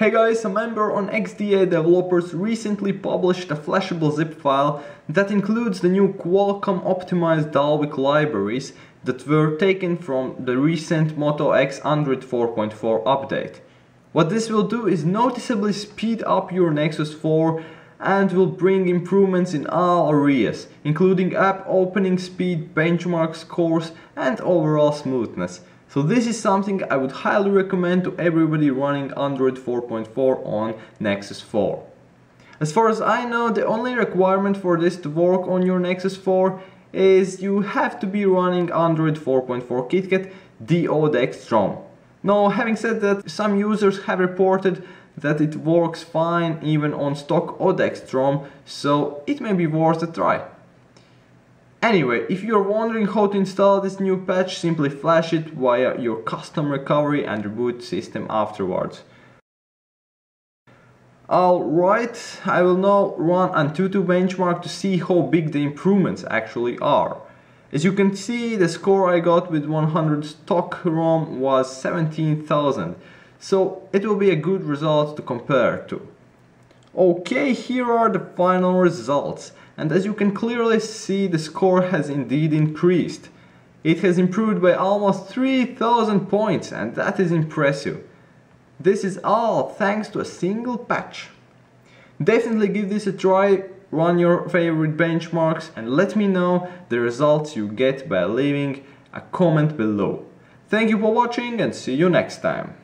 Hey guys, a member on XDA Developers recently published a flashable zip file that includes the new Qualcomm optimized Dalvik libraries that were taken from the recent Moto X Android 4.4 update. What this will do is noticeably speed up your Nexus 4 and will bring improvements in all areas, including app opening speed, benchmark scores and overall smoothness. So this is something I would highly recommend to everybody running Android 4.4 on Nexus 4. As far as I know, the only requirement for this to work on your Nexus 4 is you have to be running Android 4.4 KitKat DO Now, having said that, some users have reported that it works fine even on stock ODEX odexed ROM, so it may be worth a try. Anyway, if you're wondering how to install this new patch, simply flash it via your custom recovery and reboot system afterwards. Alright, I will now run Antutu benchmark to see how big the improvements actually are. As you can see, the score I got with 100 stock ROM was 17,000, so it will be a good result to compare to. Okay, here are the final results and as you can clearly see the score has indeed increased. It has improved by almost 3000 points and that is impressive. This is all thanks to a single patch. Definitely give this a try, run your favorite benchmarks and let me know the results you get by leaving a comment below. Thank you for watching and see you next time.